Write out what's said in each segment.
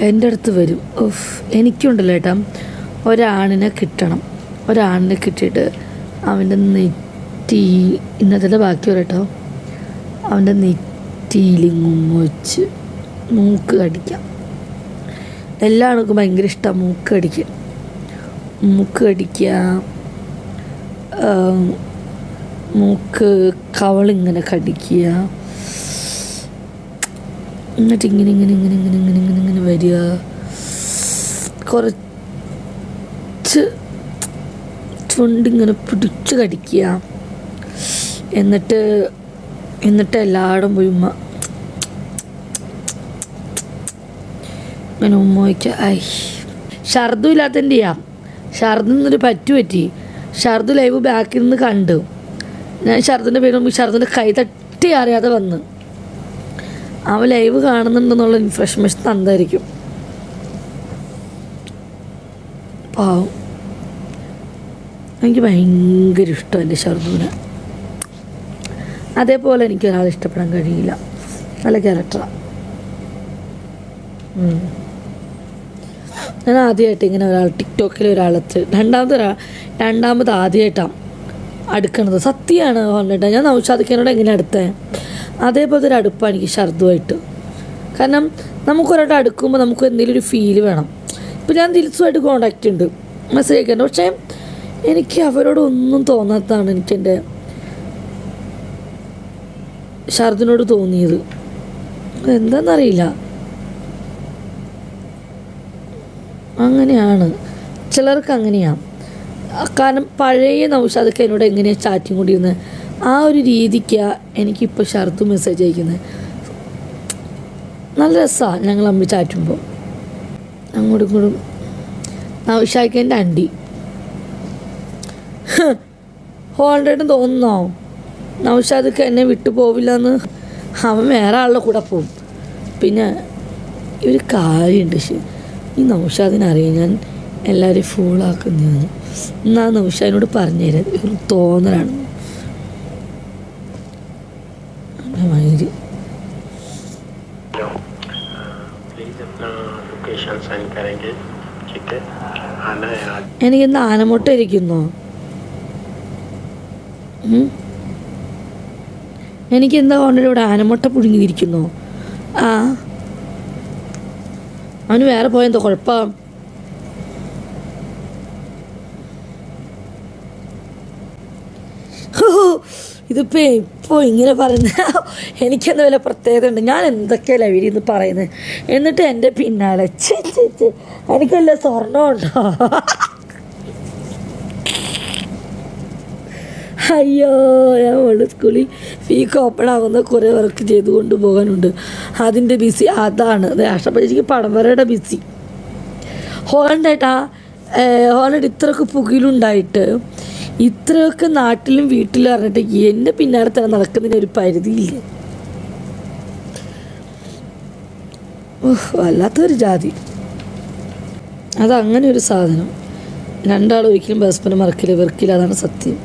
എന്റെ അടുത്ത് വരും. ഓഫ് എനിക്കുണ്ടല്ലോ ഏട്ടാ. ഒരാണിനെ കിട്ടണം. ഒരാണിനെ കിട്ടിയിട്ട് അവന്റെ നെറ്റി ഇന്നത്തെ ബാക്കി വരട്ടോ അവന്റെ നെറ്റിയിലിങ്ങും വെച്ച് മൂക്ക് കടിക്കാം. എല്ലാ ആൾക്കും ഭയങ്കര ഇഷ്ടമാണ് മൂക്ക് കടിക്കുക മൂക്ക് കടിക്കുക മൂക്ക് കവളിങ്ങനെ കടിക്കുക. എന്നിട്ട് ഇങ്ങനെ ഇങ്ങനെ ഇങ്ങനെ ഇങ്ങനെ ഇങ്ങനെ ഇങ്ങനെ ഇങ്ങനെ വരിക. കുറച്ച് ചുണ്ടിങ്ങനെ പിടിച്ച് കടിക്കുക. എന്നിട്ട് എന്നിട്ട് എല്ലായിടും പോയി ഉമ്മ ഇങ്ങനെ ഉമ്മ വയ്ക്കുക ഐ ഷർദു ഇല്ലാത്തതിന്റെ ചെയ്യാം ഷർദിൽ നിന്നൊരു പറ്റു പറ്റി. ഷർദു ലൈവ് ബാക്കിൽ നിന്ന് കണ്ടു. ഞാൻ ഷർദിന്റെ പേര് ഷർദിന്റെ കൈ തട്ടി അറിയാതെ വന്ന്. അവൻ ലൈവ് കാണുന്നുണ്ടെന്നുള്ള ഇൻഫർമേഷൻ തന്നായിരിക്കും പാവം. എനിക്ക് ഭയങ്കര ഇഷ്ടം എന്റെ ഷർദുവിനെ അതേപോലെ എനിക്ക് ഒരാളെ ഇഷ്ടപ്പെടാൻ കഴിയില്ല. നല്ല ക്യാരക്ടറാണ് ഞാൻ ആദ്യമായിട്ട് ഇങ്ങനെ ഒരാൾ ടിക്ടോക്കിൽ ഒരാളെത്തി രണ്ടാമത് ഒരാൾ രണ്ടാമത് ആദ്യമായിട്ടാണ് അടുക്കണത്. സത്യമാണ് പറഞ്ഞിട്ട്. ഞാൻ നൗഷാദിക്കാനോട് എങ്ങനെ അടുത്തേ? അതേപോലത്തെ ഒരു അടുപ്പാണ് എനിക്ക് ഷർദുമായിട്ട് കാരണം നമുക്കൊരാട്ട് അടുക്കുമ്പോൾ നമുക്ക് എന്തെങ്കിലും ഒരു ഫീൽ വേണം. ഇപ്പം ഞാൻ തിരിച്ചുമായിട്ട് കോണ്ടാക്റ്റ് ഉണ്ട് മെസ്സേജ് അയക്കുന്നുണ്ട്. പക്ഷേ എനിക്ക് അവരോടൊന്നും തോന്നാത്തതാണ് എനിക്ക് എന്റെ ഷർദിനോട് തോന്നിയത്. എന്താണെന്നറിയില്ല അങ്ങനെയാണ്. ചിലർക്ക് അങ്ങനെയാണ് കാരണം പഴയ നൗഷാദൊക്കെ എന്നോട് എങ്ങനെയാണ് ചാറ്റിങ് കൊണ്ടിരുന്നത് ആ ഒരു രീതിക്കാണ് എനിക്കിപ്പോൾ ഷർത്ത് മെസ്സേജ് അയക്കുന്നത് നല്ല രസമാണ് ഞങ്ങൾ അമ്മ ചാറ്റുമ്പോൾ അങ്ങോട്ടും ഇങ്ങോട്ടും. നൗഷാദിന്റെ അണ്ടി ഓൾറെഡി തോന്നുന്നോ? നൗഷാദൊക്കെ എന്നെ വിട്ടു പോവില്ല എന്ന് അവൻ വേറെ ആളുടെ കൂടെ പോകും പിന്നെ ഒരു കാര്യമുണ്ട് പക്ഷേ ഈ നൗഷാദിനെ അറിയാം? ഞാൻ എല്ലാവരെയും ഫൂളാക്കുന്നതെന്ന് എന്നാ നൗഷാദിനോട് പറഞ്ഞുതരാം ഒരു തോന്നലാണ്. എനിക്കിന്ന് ആനമുട്ട ഇരിക്കുന്നു? എനിക്ക് എന്താ കൊണ്ടൊരു ഇവിടെ ആനമുട്ട പുഴുങ്ങിയിരിക്കുന്നു. ആ. അവന് വേറെ പോയെന്തോ കുഴപ്പം? ഇതിപ്പോ ഇപ്പോൾ ഇങ്ങനെ പറയുന്ന എനിക്കെന്താ വല്ല പ്രത്യേകത ഉണ്ട് ഞാൻ എന്തൊക്കെയല്ലേ ലവിരി ഇന്ന് പറയുന്നത് എന്നിട്ട് എന്റെ പിന്നാലെ ഛെ, ഛെ, ഛെ, എനിക്ക് വല്ല സ്വർണമുണ്ടോ അയ്യോ ഞാൻ വേൾഡ് സ്കൂളിൽ ഫീക്ക് ഓപ്പൺ ആകുന്ന കുറേ വർക്ക് ചെയ്തു കൊണ്ട് പോകാനുണ്ട്. അതിന്റെ ബിസി അതാണ്. രാഷ്ട്രപതിക്ക് പടം വരയുടെ ബിസി. ഹോളണ്ടേട്ടാ ഹോളണ്ട് ഇത്രക്ക് പുകയിലുണ്ടായിട്ട് ഇത്രയൊക്കെ നാട്ടിലും വീട്ടിലും അറിഞ്ഞിട്ട് എന്റെ പിന്നാലെ തന്നെ നടക്കുന്നതിന് ഒരു പരിധിയില്ല. ഉഹ്, വല്ലാത്തൊരു ജാതി. അതങ്ങനെ ഒരു സാധനം. രണ്ടാൾ ഒരിക്കലും പരസ്പരം മറക്കില്ല വെറുക്കില്ല അതാണ് സത്യം.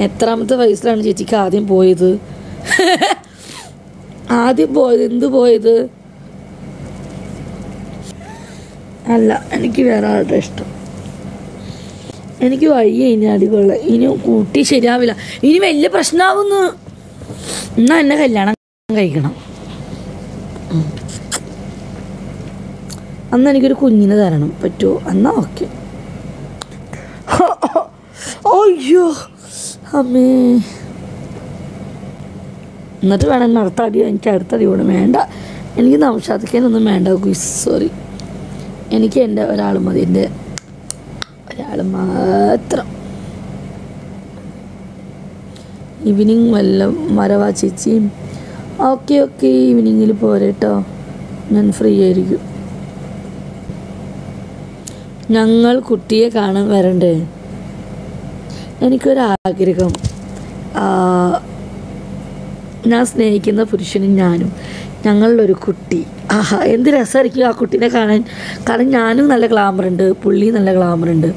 എത്രാമത്തെ വയസ്സിലാണ് ചേച്ചിക്ക് ആദ്യം പോയത്? ആദ്യം പോയത് എന്ത് പോയത്? അല്ല എനിക്ക് വേറെ ആളുടെ ഇഷ്ടം. എനിക്ക് വയ്യ ഇനി അടികൊള്ള ഇനി കൂട്ടി ശരിയാവില്ല. ഇനി വലിയ പ്രശ്നമാവുന്നു എന്നാ എന്നെ കല്യാണം കഴിക്കണം. അന്ന് എനിക്കൊരു കുഞ്ഞിനെ തരണം. പറ്റുമോ എന്നാ ഓക്കെ. അയ്യോ. അമ്മേ. എന്നിട്ട് വേണം എന്നെ അടുത്ത അടി എനിക്ക് അടുത്ത അടി കൂടെ വേണ്ട. എനിക്ക് നംഷാദിക്കാനൊന്നും വേണ്ട. സോറി. എനിക്ക് എന്റെ ഒരാൾ മതി. എന്റെ ഒരാൾ മാത്രം. ഈവനിങ് വല്ല മരവാ ചേച്ചിയും ഓക്കെ ഓക്കെ ഈവനിങ്ങിൽ പോരട്ടോ ഞാൻ ഫ്രീ ആയിരിക്കും. ഞങ്ങൾ കുട്ടിയെ കാണാൻ വരണ്ടേ? എനിക്കൊരാഗ്രഹം. ഞാൻ സ്നേഹിക്കുന്ന പുരുഷനും ഞാനും. ഞങ്ങളിലൊരു കുട്ടി. ആഹാ എന്ത് രസമായിരിക്കും ആ കുട്ടീനെ കാണാൻ. കാരണം ഞാനും നല്ല ഗ്ലാമറുണ്ട് പുള്ളി നല്ല ഗ്ലാമറുണ്ട്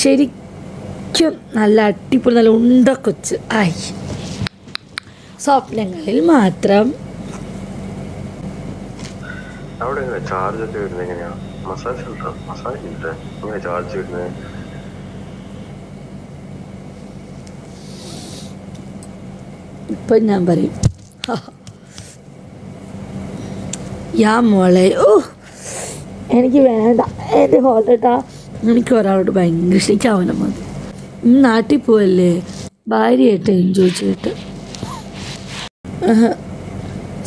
ശരിക്കും നല്ല അടിപൊളി നല്ല ഉണ്ട കൊച്ച്. ആയി. സ്വപ്നങ്ങളിൽ മാത്രം. അവിടെ ചാർജ് ഒക്കെ വരുന്നത് എങ്ങനെയാ? മസാജ് മസാജ് ചാർജ് വരുന്നത്? ഇപ്പം ഞാൻ പറയും. യാ മോളെ. ഓ എനിക്ക് വേണ്ട. എന്റെ ഹോട്ടട്ടാ എനിക്ക് ഒരാളോട് ഭയങ്കര ഇഷ്ടം മതി ഇന്ന് നാട്ടിൽ പോവല്ലേ? ഭാര്യയായിട്ട് എൻജോയ് ചെയ്തിട്ട്.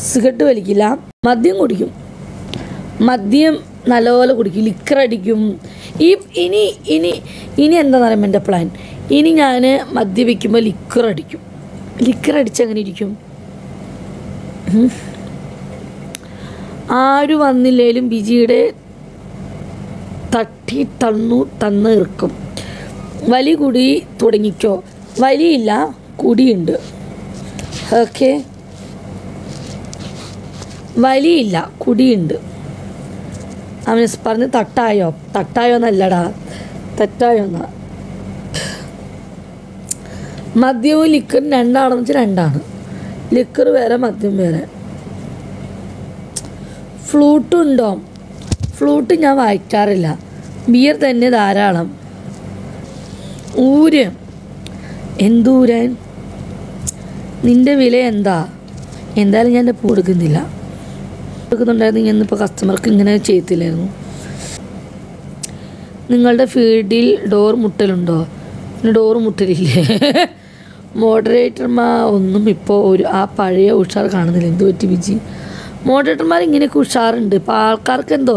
സിഗരറ്റ് വലിക്കില്ല. മദ്യം കുടിക്കും. മദ്യം നല്ലപോലെ കുടിക്കും. ലിക്കർ അടിക്കും. ഈ ഇനി ഇനി ഇനി എന്താണെന്ന് പറയുമ്പോൾ എന്റെ പ്ലാൻ ഇനി ഞാൻ മദ്യപിക്കുമ്പോൾ ലിക്കർ അടിക്കും. ലിക്കർ അടിച്ചെങ്ങനെ ഇരിക്കും. ആര് വന്നില്ലേലും ബിജിയുടെ തട്ടി തന്നു തന്ന് ഇറക്കും. വലി കുടി തുടങ്ങിക്കോ. വലിയില്ല കുടിയുണ്ട്. ഓക്കെ. വലിയില്ല കുടിയുണ്ട്. അവന് പറഞ്ഞ് തട്ടായോ? തട്ടായോ എന്നല്ലടാ. തെറ്റായോ എന്നാ? മദ്യവും ലിക്കറും രണ്ടാണെന്ന് വെച്ചാൽ രണ്ടാണ്. ലിക്കർ വേറെ മദ്യം വേറെ. ഫ്ലൂട്ട് ഉണ്ടോ ഫ്ലൂട്ട് ഞാൻ വായിക്കാറില്ല. ബിയർ തന്നെ ധാരാളം. ഊര്. എന്തൂരൻ? നിന്റെ വില എന്താ? എന്തായാലും ഞാൻ എന്റെ കൊടുക്കുന്നില്ല കൊടുക്കുന്നുണ്ടായിരുന്നു ഇപ്പോൾ കസ്റ്റമർക്ക് ഇങ്ങനെ ചെയ്യത്തില്ലായിരുന്നു. നിങ്ങളുടെ ഫീൽഡിൽ ഡോർ മുട്ടലുണ്ടോ? ഡോർ മുട്ടലില്ലേ? മോഡറേറ്റർമാ ഒന്നും ഇപ്പോൾ ഒരു ആ പഴയ ഉഷാർ കാണുന്നില്ല. എന്ത് പറ്റി വിജി? മോഡറേറ്റർമാർ ഇങ്ങനെയൊക്കെ ഉഷാറുണ്ട്. ഇപ്പോൾ ആൾക്കാർക്ക് എന്തോ